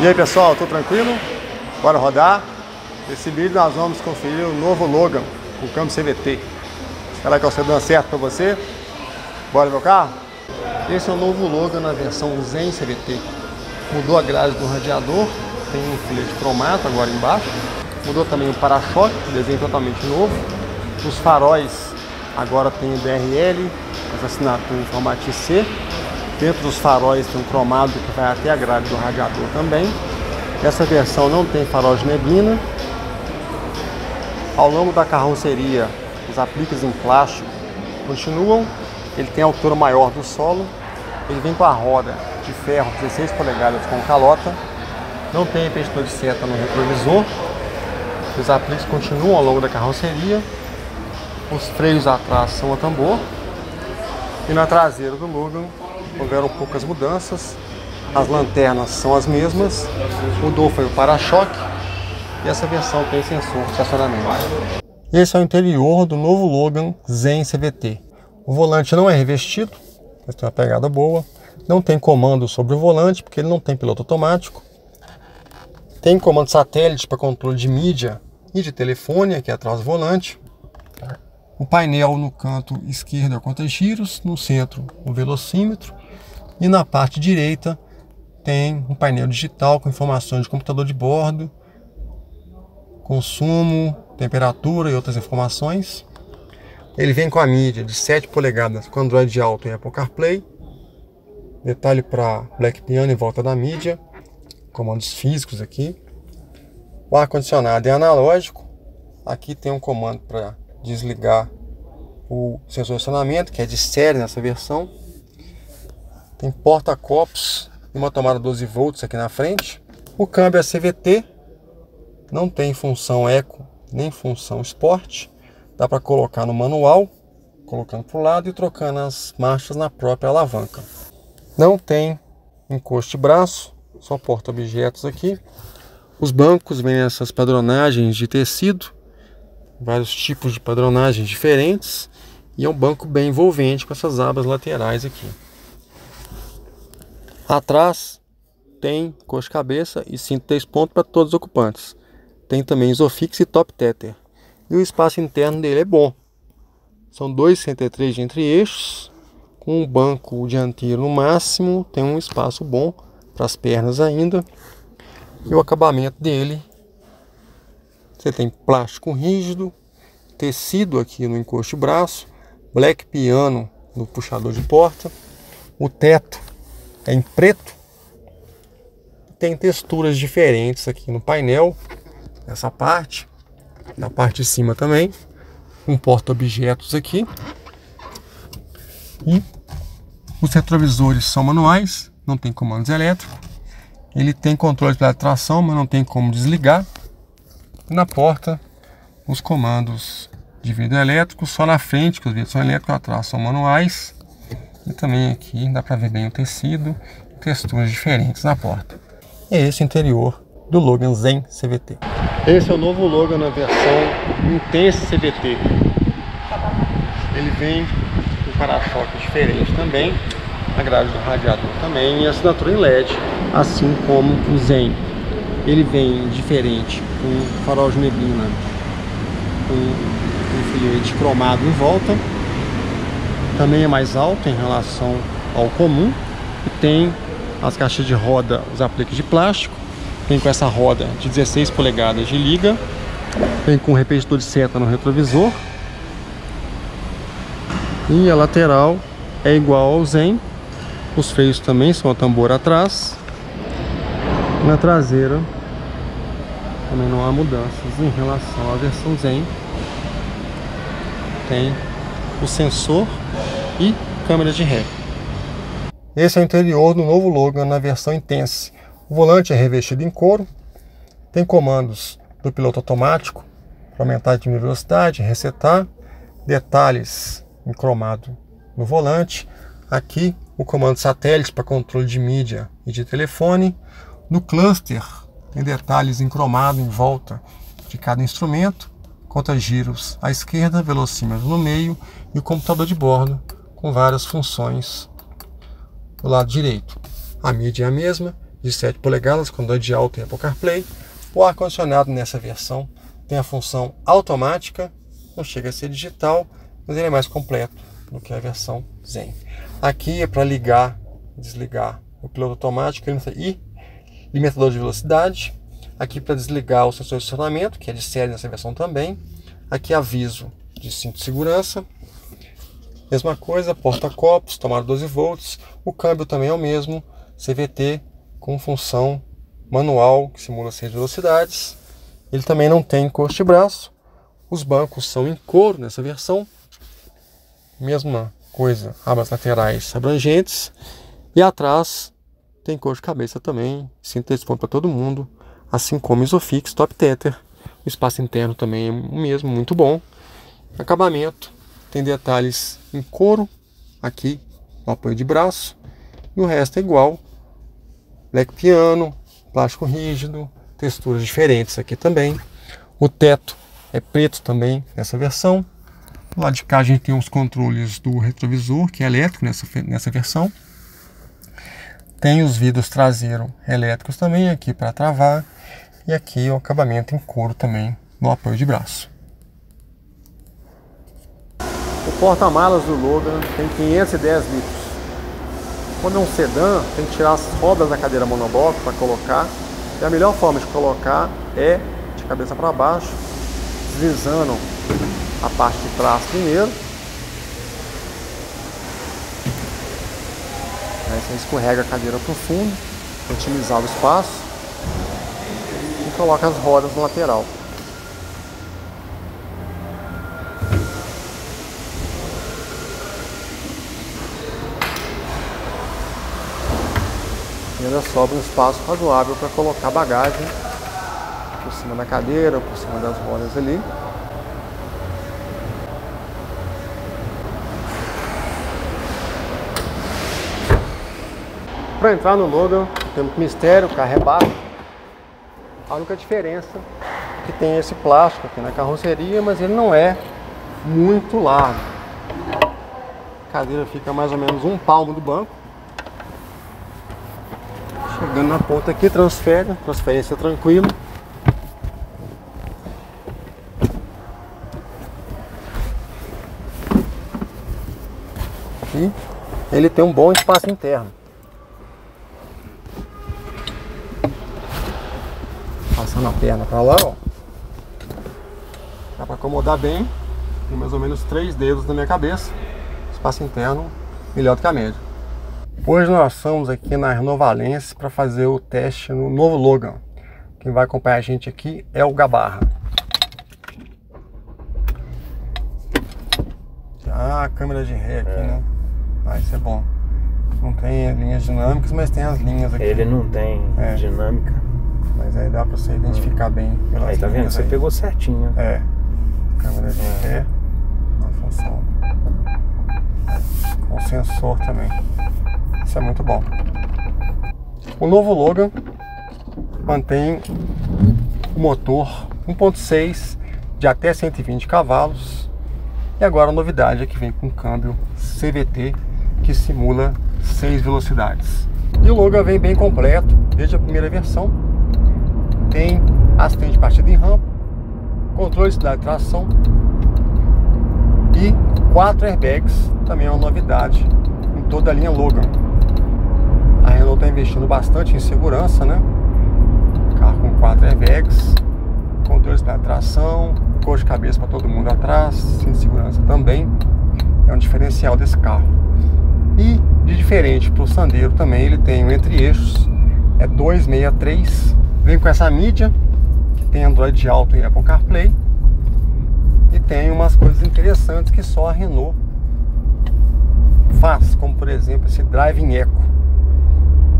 E aí pessoal, tudo tranquilo? Bora rodar? Nesse vídeo nós vamos conferir o novo Logan, o câmbio CVT. Será que é o certo para você? Bora o carro? Esse é o novo Logan na versão Zen CVT. Mudou a grade do radiador, tem um filete cromato agora embaixo. Mudou também o para-choque, desenho totalmente novo. Os faróis agora tem o DRL, as assinaturas em formato C. Dentro dos faróis tem um cromado que vai até a grade do radiador também. Essa versão não tem farol de neblina. Ao longo da carroceria, os apliques em plástico continuam. Ele tem altura maior do solo. Ele vem com a roda de ferro 16 polegadas com calota. Não tem repetidor de seta no retrovisor. Os apliques continuam ao longo da carroceria. Os freios atrás são a tambor. E na traseira do Logan houveram poucas mudanças. As lanternas são as mesmas. Mudou foi o para-choque. E essa versão tem sensor de estacionamento. Esse é o interior do novo Logan Zen CVT. O volante não é revestido, mas tem uma pegada boa. Não tem comando sobre o volante, porque ele não tem piloto automático. Tem comando satélite para controle de mídia e de telefone, aqui atrás do volante. O painel no canto esquerdo é o conta-giros, no centro o velocímetro e na parte direita tem um painel digital com informações de computador de bordo, consumo, temperatura e outras informações. Ele vem com a mídia de 7 polegadas com Android Auto e Apple CarPlay. Detalhe para Black Piano em volta da mídia. Comandos físicos aqui. O ar-condicionado é analógico. Aqui tem um comando para desligar o sensor de acionamento, que é de série nessa versão. Tem porta-copos e uma tomada 12 volts aqui na frente. O câmbio é CVT, não tem função Eco nem função Sport. Dá para colocar no manual, colocando para o lado e trocando as marchas na própria alavanca. Não tem encosto de braço, só porta-objetos aqui. Os bancos vêm essas padronagens de tecido, vários tipos de padronagens diferentes. E é um banco bem envolvente com essas abas laterais aqui. Atrás tem coxa-cabeça e cinto 3 pontos para todos os ocupantes. Tem também isofix e top tether. E o espaço interno dele é bom. São 2,63 de entre-eixos, com um banco dianteiro no máximo, tem um espaço bom para as pernas ainda. E o acabamento dele, você tem plástico rígido, tecido aqui no encosto de braço, black piano no puxador de porta, o teto em preto. Tem texturas diferentes aqui no painel, nessa parte, na parte de cima também, um porta-objetos aqui. E os retrovisores são manuais, não tem comandos elétricos. Ele tem controle de tração, mas não tem como desligar. Na porta, os comandos de vidro elétrico, só na frente, que os vidros são elétricos, atrás são manuais. E também aqui dá para ver bem o tecido e texturas diferentes na porta. E esse é o interior do Logan Zen CVT. Esse é o novo Logan na versão Intense CVT. Ele vem com para-choque diferente também, a grade do radiador também e assinatura em LED, assim como o Zen. Ele vem diferente, com farol de neblina, com um filete cromado em volta também é mais alto em relação ao comum e tem as caixas de roda, os apliques de plástico tem com essa roda de 16 polegadas de liga tem com repetidor de seta no retrovisor e a lateral é igual ao Zen os freios também são a tambor atrás na traseira também não há mudanças em relação à versão Zen tem o sensor e câmera de ré. Esse é o interior do novo Logan na versão Intense. O volante é revestido em couro, tem comandos do piloto automático para aumentar e diminuir a velocidade, resetar, detalhes em cromado no volante, aqui o comando satélite para controle de mídia e de telefone, no cluster tem detalhes em cromado em volta de cada instrumento, conta giros à esquerda, velocímetro no meio e o computador de bordo com várias funções do lado direito. A mídia é a mesma de 7 polegadas com Android Auto e Apple CarPlay. O ar-condicionado nessa versão tem a função automática, não chega a ser digital, mas ele é mais completo do que a versão Zen. Aqui é para ligar, desligar o piloto automático e limitador de velocidade. Aqui para desligar o sensor de estacionamento, que é de série nessa versão também. Aqui aviso de cinto de segurança. Mesma coisa, porta-copos, tomada 12 volts. O câmbio também é o mesmo, CVT com função manual que simula 6 velocidades. Ele também não tem encosto de braço. Os bancos são em couro nessa versão. Mesma coisa, abas laterais abrangentes. E atrás tem cor de cabeça também, cinto de para todo mundo, assim como Isofix Top Tether. O espaço interno também é o mesmo, muito bom. Acabamento tem detalhes em couro, aqui no apoio de braço, e o resto é igual. Black piano, plástico rígido, texturas diferentes aqui também. O teto é preto também nessa versão. Do lado de cá a gente tem os controles do retrovisor, que é elétrico nessa, nessa versão. Tem os vidros traseiros elétricos também aqui para travar. E aqui o acabamento em couro também no apoio de braço. O porta-malas do Logan tem 510 litros. Quando é um sedã, tem que tirar as rodas da cadeira monobloco para colocar. E a melhor forma de colocar é de cabeça para baixo, deslizando a parte de trás primeiro. Você escorrega a cadeira para o fundo, otimizar o espaço e coloca as rodas no lateral. e ainda sobra um espaço razoável para colocar bagagem por cima da cadeira, por cima das rodas ali. Para entrar no Logan, tem muito mistério, o carro é baixo. A única diferença é que tem esse plástico aqui na carroceria, mas ele não é muito largo. A cadeira fica mais ou menos um palmo do banco. Chegando na ponta aqui, transfere, transferência tranquila. E ele tem um bom espaço interno. Passando a perna para lá, ó. Dá para acomodar bem. Tem mais ou menos três dedos na minha cabeça. Espaço interno melhor do que a média. Hoje nós estamos aqui na Renovalense para fazer o teste no novo Logan. Quem vai acompanhar a gente aqui é o Gabarra. Ah, a câmera de ré aqui, é. né? Ah, isso é bom. Não tem linhas dinâmicas, mas tem as linhas aqui. Ele não tem é. dinâmica. Mas aí dá para você identificar hum. bem. Aí tá vendo? Você aí. pegou certinho. É. Câmera de é. ré. Uma função. Com sensor também. Isso é muito bom. O novo Logan mantém o motor 1.6 de até 120 cavalos. E agora a novidade é que vem com câmbio CVT que simula 6 velocidades. E o Logan vem bem completo desde a primeira versão. Tem assistente de partida em rampa, controle de cidade de tração e quatro airbags, também é uma novidade em toda a linha Logan. A Renault está investindo bastante em segurança, né? Carro com quatro airbags, controles para tração, cor de cabeça para todo mundo atrás, cinto de segurança também. É um diferencial desse carro. E de diferente para o Sandero também, ele tem um entre-eixos, é 263, vem com essa mídia, que tem Android Auto e Apple CarPlay, e tem umas coisas interessantes que só a Renault faz, como por exemplo esse Driving Eco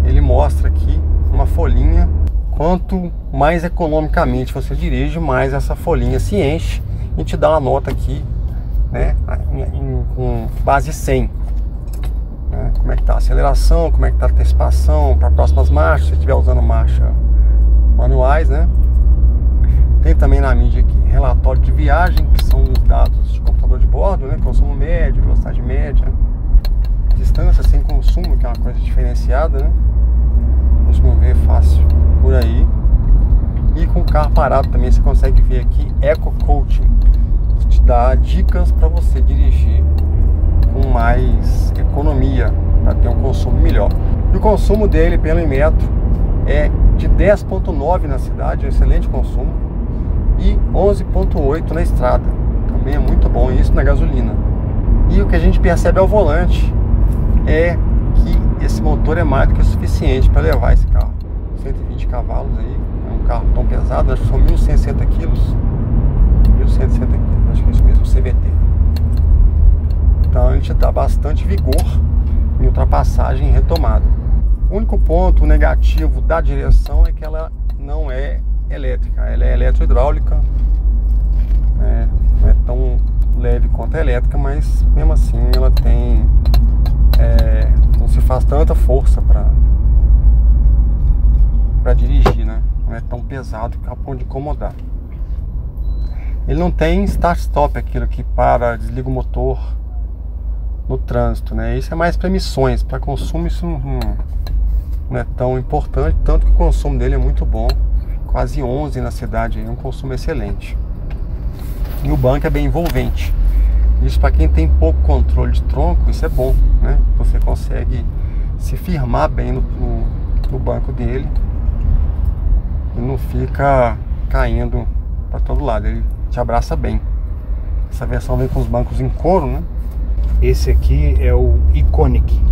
ele mostra aqui uma folhinha. Quanto mais economicamente você dirige, mais essa folhinha se enche e te dá uma nota aqui, né, com base 100. Né, como é que tá a aceleração, como é que tá a antecipação para próximas marchas, se estiver usando marcha manuais, né? Tem também na mídia aqui relatório de viagem, que são os dados de computador de bordo, né? Consumo médio, velocidade média, distância sem consumo, que é uma coisa diferenciada, né? se mover fácil por aí. E com o carro parado também você consegue ver aqui Eco Coaching, que te dá dicas para você dirigir com mais economia, para ter um consumo melhor. E o consumo dele pelo Inmetro é de 10.9 na cidade, um excelente consumo, e 11.8 na estrada. Também é muito bom isso na gasolina. E o que a gente percebe ao volante é que esse motor é mais do que o suficiente para levar esse carro. 120 cavalos aí, é um carro tão pesado, acho que são 1.160 quilos. 1.160 quilos, acho que é isso mesmo, CVT. Então ele te dá bastante vigor em ultrapassagem e retomada. O único ponto negativo da direção é que ela não é elétrica, ela é eletrohidráulica, né? não é tão leve quanto a elétrica, mas mesmo assim ela tem. É, não se faz tanta força para dirigir, né? Não é tão pesado que a ponto de incomodar. Ele não tem start-stop, aquilo que para, desliga o motor no trânsito, né? Isso é mais para emissões, para consumo isso não, não, é tão importante, tanto que o consumo dele é muito bom, quase 11 na cidade, é um consumo excelente. E o banco é bem envolvente. Isso para quem tem pouco controle de tronco, isso é bom, né? Você consegue se firmar bem no, no, no banco dele e não fica caindo para todo lado. Ele te abraça bem. Essa versão vem com os bancos em couro, né? Esse aqui é o Iconic.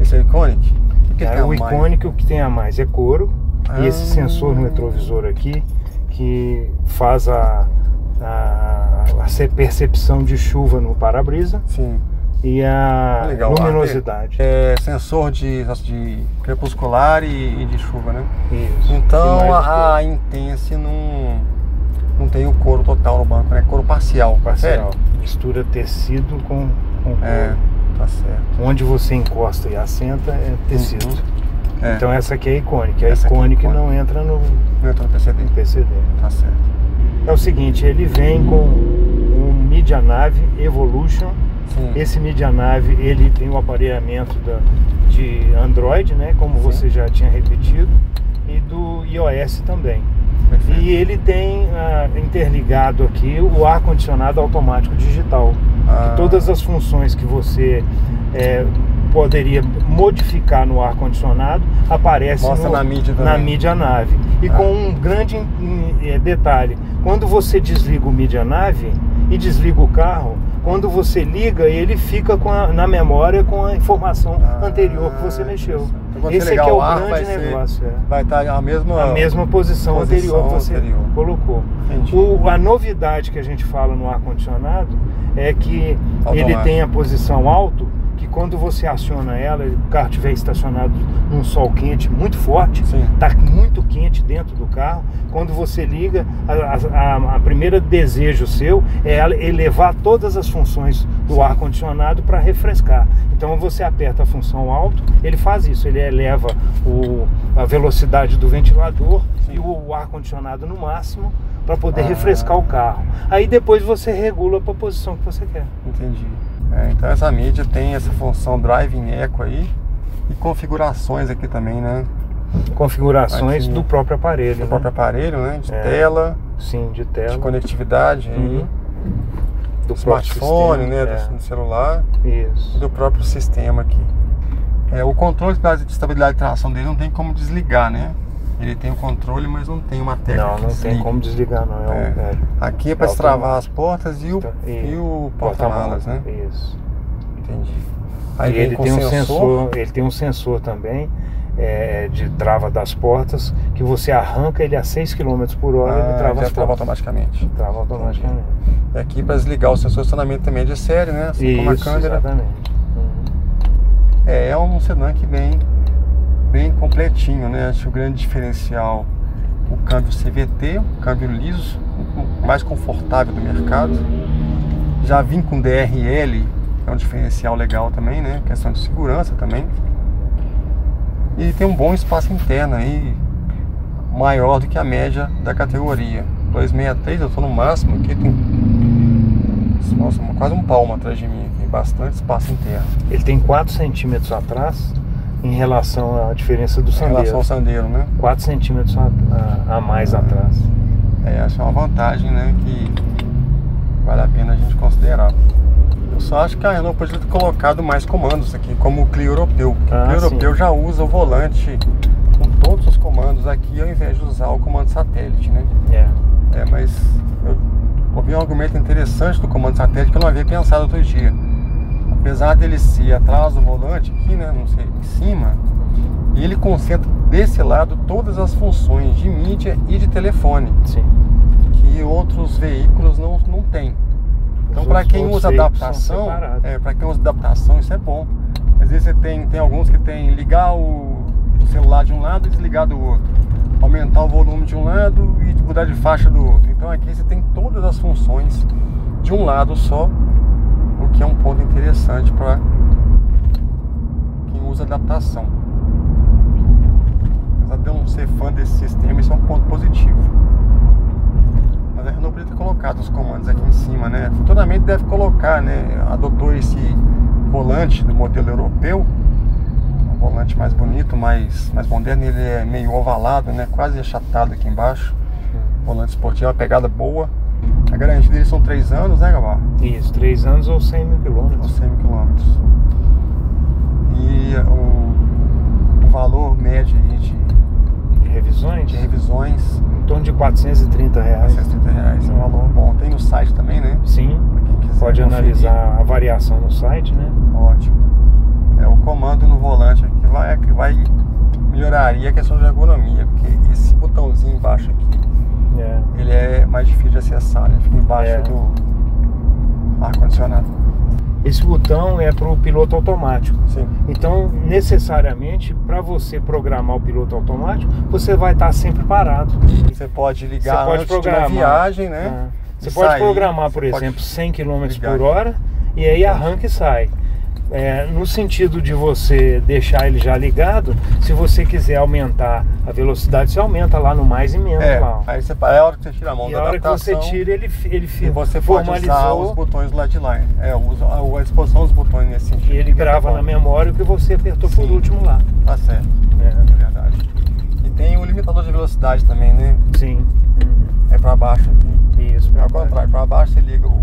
Esse é o Iconic? O, que é, o Iconic o que tem a mais é couro ah. e esse ah. sensor no retrovisor aqui que faz a, a, a percepção de chuva no para-brisa. Sim. E a Legal. luminosidade. É, sensor de, de crepuscular e, e, de chuva, né? Isso. Então a, a Intense não, não tem o couro total no banco, né? Couro parcial. Parcial. Mistura tecido com, com couro. É, tá certo. Onde você encosta e assenta é tecido. Uhum. É. Então essa aqui é icônica. A essa é icônica não entra no, não entra no PCD. PCD. Tá certo. É o seguinte, ele vem com um Media Nave Evolution. Sim. Esse Media Nave ele tem o um aparelhamento da, de Android, né? Como Sim. você já tinha repetido, e do iOS também. Perfeito. E ele tem ah, interligado aqui o ar condicionado automático digital. Ah. todas as funções que você é, poderia modificar no ar condicionado aparece no, na, mídia na mídia nave. E ah. com um grande é, detalhe, quando você desliga o mídia nave e desliga o carro, quando você liga, ele fica a, na memória com a informação ah, anterior que você mexeu. Então, Esse aqui é o grande vai negócio. Ser, é. Vai estar a mesma, a mesma posição, posição anterior que você anterior. colocou. O, a novidade que a gente fala no ar-condicionado é que Automático. ele tem a posição alto quando você aciona ela, o carro estiver estacionado num sol quente muito forte, está muito quente dentro do carro, quando você liga, a, a, a primeira desejo seu é elevar todas as funções do ar-condicionado para refrescar. Então você aperta a função alto, ele faz isso, ele eleva o, a velocidade do ventilador Sim. e o, o ar-condicionado no máximo para poder ah. refrescar o carro. Aí depois você regula para a posição que você quer. Entendi. É, então essa mídia tem essa função Driving Eco aí e configurações aqui também, né? Configurações aqui, do próprio aparelho. Do né? próprio aparelho, né? De é, tela. Sim, de tela. De conectividade uhum. Do smartphone, sistema, né? É. Do, celular. Isso. E do próprio sistema aqui. É, o controle de estabilidade de tração dele não tem como desligar, né? Ele tem o controle, mas não tem uma técnica. Não, não tem como desligar, não. É, é. é. Aqui é para destravar as portas e o, e, e o porta-malas, né? Isso. Entendi. Aí ele tem um sensor. ele tem um sensor também é, de trava das portas que você arranca ele a 6 km por hora ah, ele trava já trava automaticamente. Trava automaticamente. E aqui para desligar o sensor de estacionamento também é de série, né? Assim Isso, como a câmera. Exatamente. Uhum. É, é um sedã que vem bem completinho, né? Acho o grande diferencial o câmbio CVT, o câmbio liso, mais confortável do mercado. Já vim com DRL, é um diferencial legal também, né? Questão de segurança também. E tem um bom espaço interno aí, maior do que a média da categoria. 263, eu estou no máximo aqui, tem nossa, quase um palmo atrás de mim, tem bastante espaço interno. Ele tem 4 centímetros atrás em relação à diferença do sandeiro. Em relação ao sandeiro, né? 4 centímetros a, a, mais é. atrás. É, essa é uma vantagem, né? Que vale a pena a gente considerar. Eu só acho que a Renault podia ter colocado mais comandos aqui, como o Clio Europeu. Ah, o Clio sim. Europeu já usa o volante com todos os comandos aqui, ao invés de usar o comando satélite, né? É. É, mas eu ouvi um argumento interessante do comando satélite que eu não havia pensado outro dia. Apesar dele ser atrás do volante aqui, né? Não sei, em cima, ele concentra desse lado todas as funções de mídia e de telefone. Sim. Que outros veículos não, não têm. Então, para quem usa adaptação, é, para quem usa adaptação, isso é bom. Às vezes você tem, tem alguns que tem ligar o, o celular de um lado e desligar do outro, aumentar o volume de um lado e mudar de faixa do outro. Então aqui você tem todas as funções de um lado só, que é um ponto interessante para quem usa adaptação. Apesar de eu não ser fã desse sistema, isso é um ponto positivo. Mas a Renault podia ter colocado os comandos aqui em cima, né? Futuramente deve colocar, né? Adotou esse volante do modelo europeu, um volante mais bonito, mais, mais moderno, ele é meio ovalado, né? Quase achatado aqui embaixo. Volante esportivo, uma pegada boa. A garantia dele são 3 anos, né, Gabar? Isso, 3 anos ou 100 mil quilômetros. Ou 100 mil quilômetros. E o, o valor médio aí de, de revisões? De revisões torno de 430 reais. 430 reais é um valor bom. Tem no site também, né? Sim. Pode conferir. analisar a variação no site, né? Ótimo. É o comando no volante que vai, que vai melhoraria a questão de ergonomia, porque esse botãozinho embaixo aqui, é. ele é mais difícil de acessar, né? Fica embaixo é. do ar condicionado. Esse botão é para o piloto automático. Sim. Então, necessariamente, para você programar o piloto automático, você vai estar sempre parado. Você pode ligar você pode programar, viagem, né? Ah. Você pode sair, programar, por exemplo, 100 km por hora e aí arranca e sai. É, no sentido de você deixar ele já ligado, se você quiser aumentar a velocidade, você aumenta lá no mais e menos é, lá. Aí você, é a hora que você tira a mão e da a hora que você tira, ele, ele e você formalizou. pode usar os botões lá de lá. É, usa a exposição dos botões nesse sentido. E ele grava na memória o que você apertou Sim, por último lá. Tá certo. É. é verdade. E tem o limitador de velocidade também, né? Sim. É para baixo. Isso, para baixo. contrário, para baixo você liga o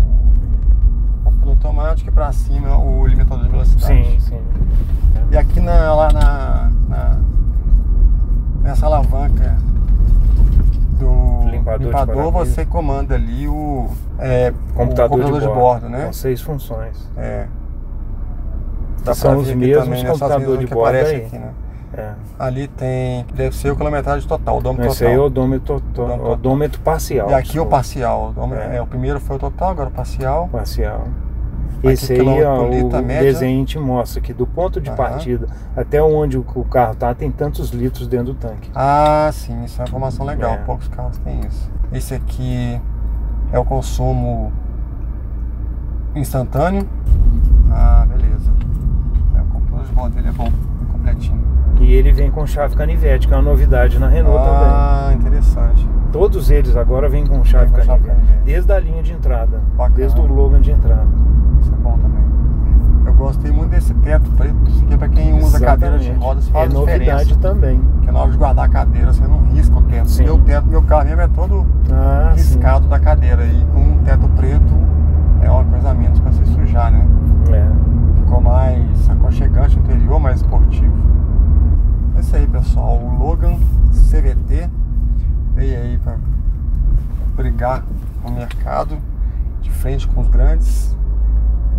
automático e para cima o limitador de velocidade. Sim, sim. E aqui na, lá na, na nessa alavanca do limpador, limpador você comanda ali o, é, computador, o computador de, de, bordo, né? Com seis funções. É. Dá são os mesmos computadores de bordo aí. Aqui, né? É. Ali tem. Deve ser o quilometragem total, o odômetro Esse total. Esse aí é o odômetro, total, odômetro parcial. E aqui o parcial. O, é. é. o primeiro foi o total, agora o parcial. Parcial. Esse aí, ó, o média. desenho te mostra que do ponto de partida até onde o carro tá, tem tantos litros dentro do tanque. Ah, sim, isso é uma informação legal. É. Poucos carros têm isso. Esse aqui é o consumo instantâneo. Ah, beleza. É, o de bordo dele é bom, é completinho. E ele vem com chave canivete, que é uma novidade na Renault ah, também. Ah, interessante. Todos eles agora vêm com chave, com canivete, chave canivete, desde a linha de entrada, Bacana. desde o Logan de entrada. Isso é bom também. Eu gostei muito desse teto preto, que é para quem usa Exatamente. cadeira de rodas faz é novidade diferença. também. Porque na hora de guardar a cadeira, você não risca o teto. Sim. Meu teto, meu carro mesmo é todo ah, riscado sim. da cadeira. E com um teto preto é uma coisa menos para se sujar, né? É. Ficou mais aconchegante o interior, mais esportivo. É isso aí, pessoal. O Logan CVT veio aí para brigar com o mercado de frente com os grandes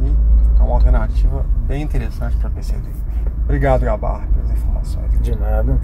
e é uma alternativa bem interessante para PCD. Obrigado, Gabar, pelas informações. De nada.